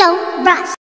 Don't rush.